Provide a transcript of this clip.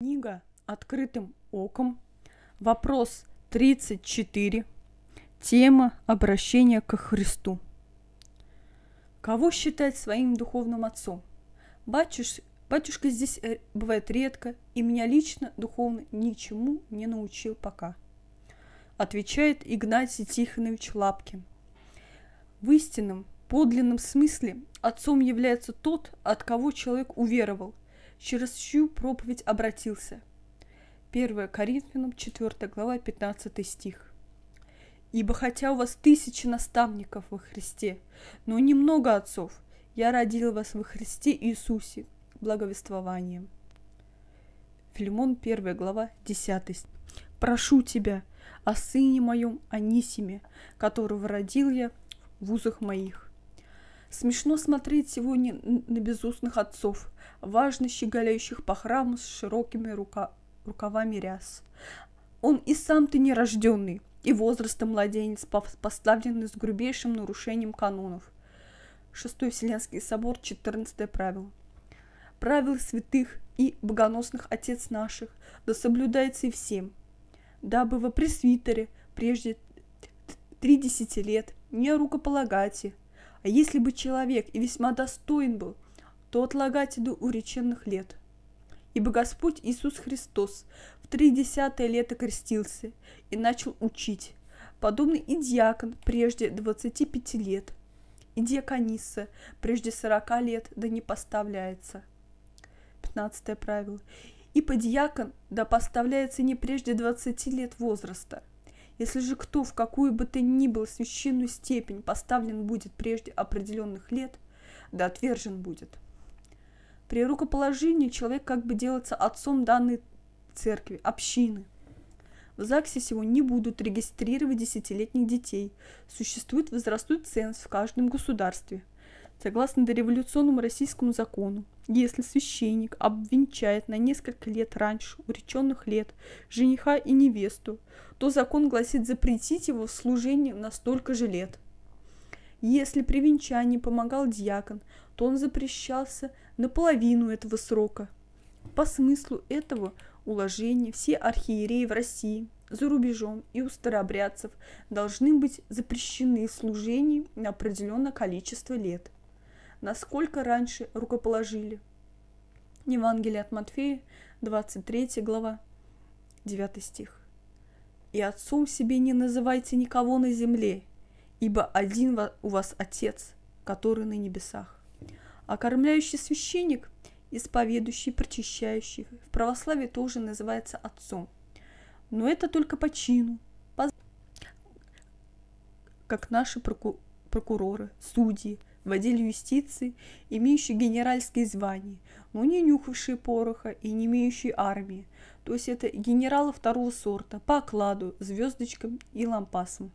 Книга «Открытым оком». Вопрос 34. Тема обращения ко Христу. Кого считать своим духовным отцом? Батюш, батюшка здесь э, бывает редко, и меня лично духовно ничему не научил пока. Отвечает Игнатий Тихонович Лапкин. В истинном, подлинном смысле отцом является тот, от кого человек уверовал – через чью проповедь обратился. 1 Коринфянам 4 глава 15 стих. Ибо хотя у вас тысячи наставников во Христе, но немного отцов, я родил вас во Христе Иисусе благовествованием. Филимон 1 глава 10 Прошу тебя о сыне моем Анисиме, которого родил я в узах моих. Смешно смотреть сегодня на безустных отцов, важно щеголяющих по храму с широкими рука... рукавами ряс. Он и сам-то нерожденный, и возрастом младенец, поставленный с грубейшим нарушением канонов. Шестой Вселенский собор, 14 правило. Правил святых и богоносных отец наших, да соблюдается и всем, дабы во пресвитере прежде три десяти лет не рукополагайте, а если бы человек и весьма достоин был, то отлагать до уреченных лет. Ибо Господь Иисус Христос в тридесятое лето крестился и начал учить, подобно и диакон прежде двадцати пяти лет, и диакониса прежде сорока лет да не поставляется. Пятнадцатое правило. И подьякон да поставляется не прежде двадцати лет возраста – если же кто в какую бы то ни было священную степень поставлен будет прежде определенных лет, да отвержен будет. При рукоположении человек как бы делается отцом данной церкви, общины. В ЗАГСе сего не будут регистрировать десятилетних детей. Существует возрастной ценз в каждом государстве – Согласно дореволюционному российскому закону, если священник обвенчает на несколько лет раньше уреченных лет жениха и невесту, то закон гласит запретить его в служении на столько же лет. Если при венчании помогал дьякон, то он запрещался наполовину этого срока. По смыслу этого уложения все архиереи в России, за рубежом и у старообрядцев должны быть запрещены служением на определенное количество лет – насколько раньше рукоположили. Евангелие от Матфея, 23 глава, 9 стих. «И отцом себе не называйте никого на земле, ибо один у вас Отец, который на небесах». А кормляющий священник, исповедующий, прочищающий, в православии тоже называется отцом. Но это только по чину, по... как наши прокуроры, судьи, в отделе юстиции, имеющие генеральские звания, но не нюхавшие пороха и не имеющие армии. То есть это генералы второго сорта по окладу, звездочкам и лампасам.